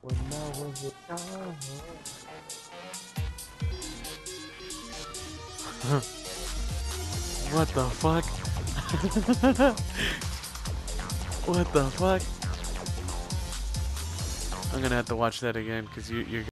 When I was a child. What the fuck? what the fuck? I'm gonna have to watch that again because you, you're